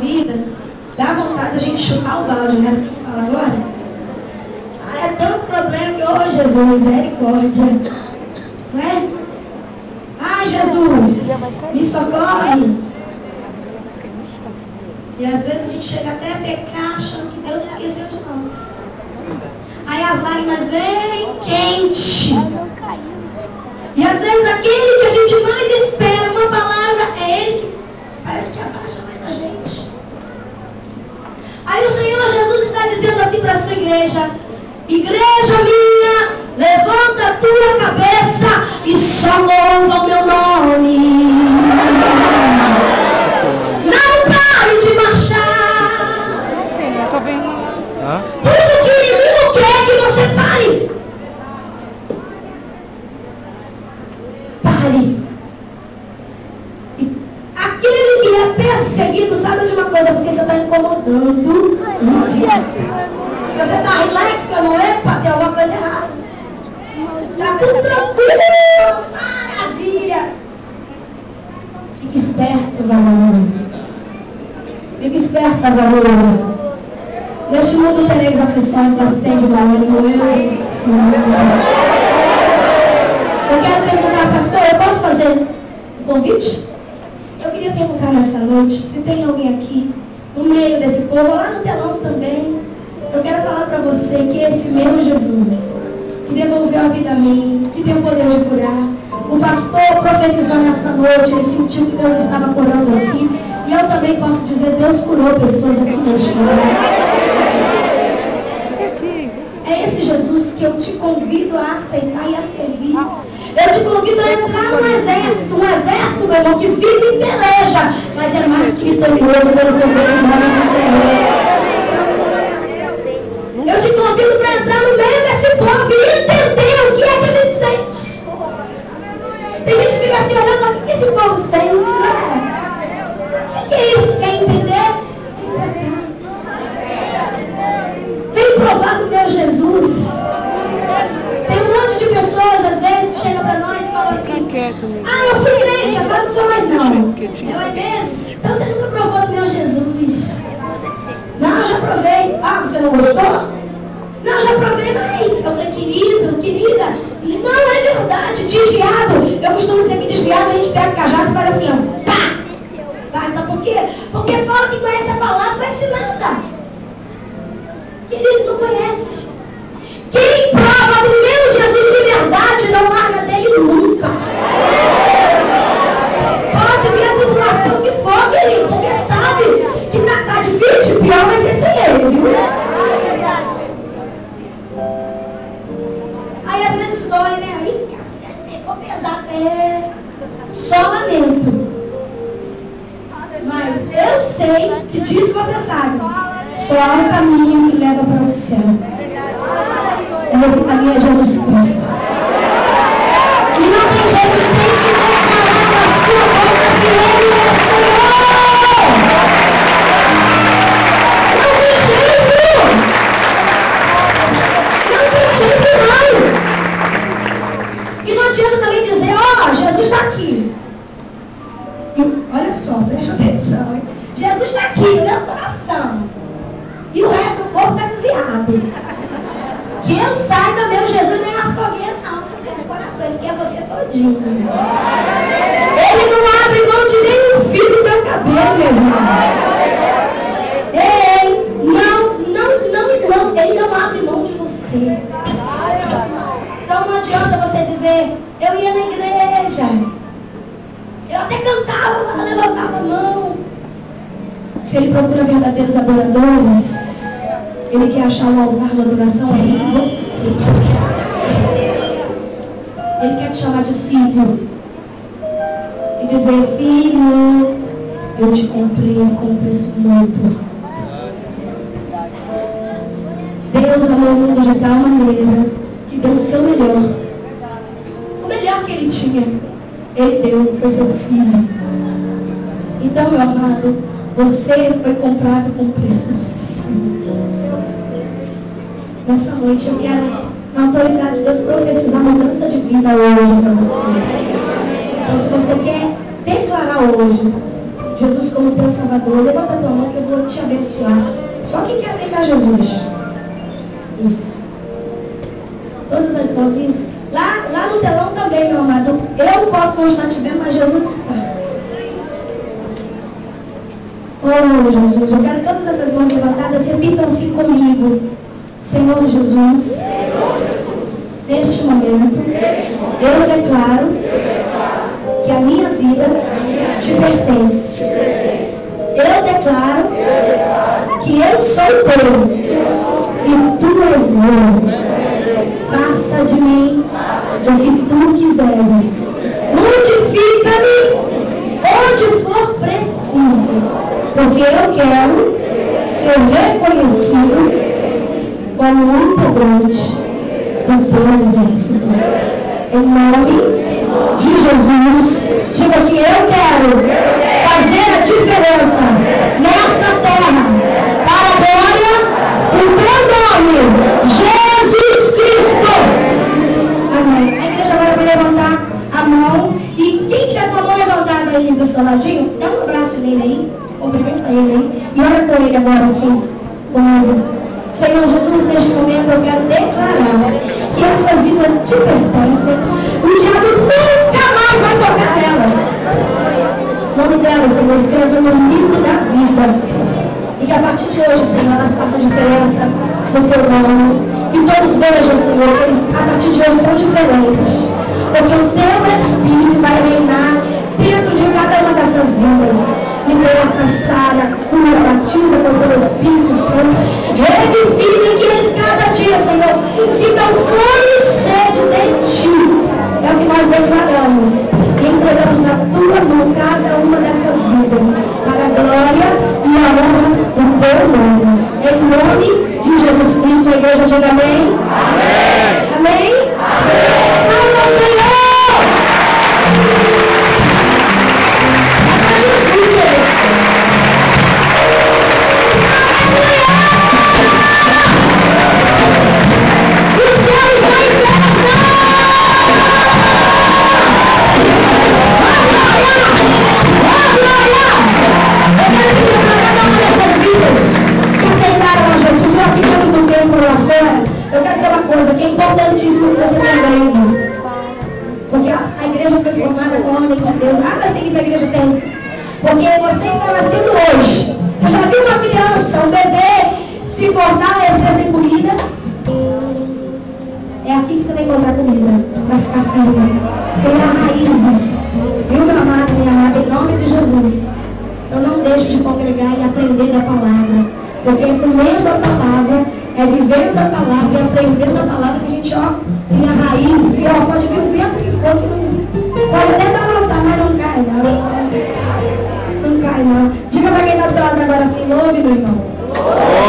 vida, dá vontade de a gente chutar o balde, né? Assim fala agora. Ah, é tanto problema que, oh, Jesus, misericórdia. Não é? Ah, Jesus, me socorre. E às vezes a gente chega até a pecar achando que Deus esqueceu de nós. Aí as lágrimas vêm quente. E às vezes aquele que a gente mais espera uma palavra é ele que parece que abaixa mais a gente. Aí o Senhor Jesus está dizendo assim para a sua igreja, igreja minha, levanta a tua cabeça e só louva o meu nome. Tudo que o inimigo quer que você pare. Pare. Aquele que é perseguido, sabe de uma coisa? Porque você está incomodando um dia. Maravilha. Fique esperto, garoto. Fique esperto, garoto. Neste mundo tereis aflições, mas tem de ânimo, eu Eu que devolveu a vida a mim, que tem o poder de curar, o pastor profetizou nessa noite, ele sentiu que Deus estava curando aqui. E eu também posso dizer, Deus curou pessoas aqui neste lugar esse Jesus que eu te convido a aceitar e a servir. Eu te convido a entrar no exército, um exército, meu irmão, que vive e peleja, mas é mais que vitorioso pelo poder do nome do Senhor. Eu te convido para entrar no meio desse povo e entender o que é que a gente sente. Tem gente que fica assim olhando, o que esse povo sente, né? O que é isso? Quer entender? provar do meu Jesus. Tem um monte de pessoas, às vezes, que chegam para nós e falam assim, ah, eu fui crente, agora não sou mais não. Eu é mesmo? Então você nunca provou do meu Jesus. Não, já provei. Ah, você não gostou? Não, já provei mais. Eu falei, querido, querida, não é verdade. Desviado. Eu costumo disso você sabe. Só há um caminho que leva para o céu. E esse caminho é Jesus Cristo. E não tem jeito, tem que declarar na sua boca que Ele é o Senhor. Não tem jeito. Não tem jeito não. E não adianta também dizer, ó, Jesus está aqui. E, olha só, presta atenção. Jesus está aqui, no meu coração. E o resto do desviado. Que eu saiba, meu Jesus nem é açougueiro, não. Você quer coração, ele quer você todinho. Ele não abre mão de nenhum fio do meu cabelo, meu irmão. Ele quer achar um altar de adoração em você. Ele quer te chamar de filho. E dizer, filho, eu te comprei com um preço muito Deus amou o mundo de tal maneira que deu o seu melhor. O melhor que ele tinha, ele deu, foi seu filho. Então, meu amado, você foi comprado com preço do sangue. Nessa noite eu quero, na autoridade de Deus, profetizar mudança de vida hoje para você. Então se você quer declarar hoje, Jesus como teu Salvador, levanta a tua mão que eu vou te abençoar. Só quem quer aceitar Jesus. Isso. Todas as mãozinhas. Lá, lá no telão também, meu amado. Eu posso não estar te vendo, mas Jesus está. Oh, Jesus, eu quero todas essas mãos levantadas, repitam assim comigo. Senhor Jesus, neste momento, eu declaro que a minha vida te pertence. Eu declaro que eu sou teu e tu és meu. Faça de mim o que tu quiseres. Multiplica-me onde for preciso, porque eu quero ser reconhecido como um integrante do teu exército. Em nome de Jesus, diga assim, eu quero fazer a diferença nessa terra, para a glória do teu nome, Jesus Cristo. Amém. A igreja agora vai levantar a mão e quem tiver com a mão levantada aí do seu ladinho, dá um abraço nele aí, cumprimenta ele aí e olha com ele agora assim, comigo. Senhor Jesus, neste momento eu quero declarar que essas vidas te pertencem. O diabo nunca Porque comendo a palavra é vivendo a palavra e aprendendo a palavra que a gente, ó, cria raízes, que ó, pode vir o vento que for, que não, pode até balançar, mas não cai não. Não cai não. Diga para quem está do seu lado agora assim, louve meu irmão.